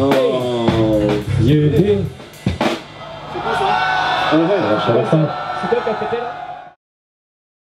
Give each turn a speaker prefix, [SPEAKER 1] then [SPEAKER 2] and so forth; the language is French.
[SPEAKER 1] Oh, vieux
[SPEAKER 2] C'est quoi ça? Ah C'est toi qui là